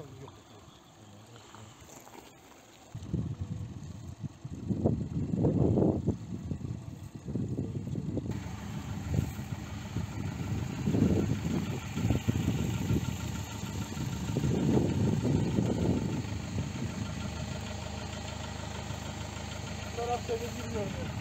kaldı yok. Bu taraf temiz gibi görünüyor.